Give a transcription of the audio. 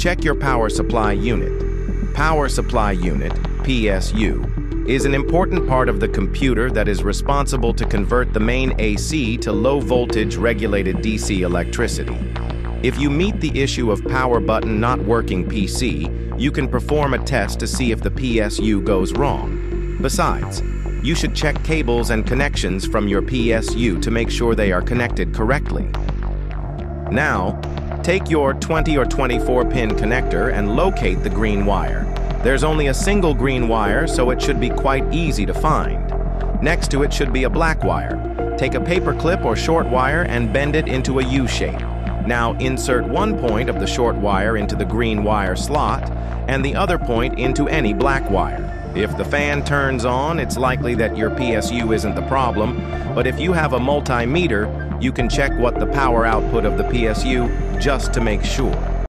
check your power supply unit. Power supply unit, PSU, is an important part of the computer that is responsible to convert the main AC to low voltage regulated DC electricity. If you meet the issue of power button not working PC, you can perform a test to see if the PSU goes wrong. Besides, you should check cables and connections from your PSU to make sure they are connected correctly. Now, take your 20 or 24 pin connector and locate the green wire. There's only a single green wire, so it should be quite easy to find. Next to it should be a black wire. Take a paper clip or short wire and bend it into a U shape. Now insert one point of the short wire into the green wire slot and the other point into any black wire. If the fan turns on, it's likely that your PSU isn't the problem, but if you have a multimeter, you can check what the power output of the PSU just to make sure.